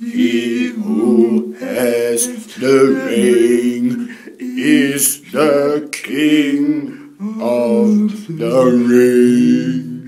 He who has the ring is the king of the ring.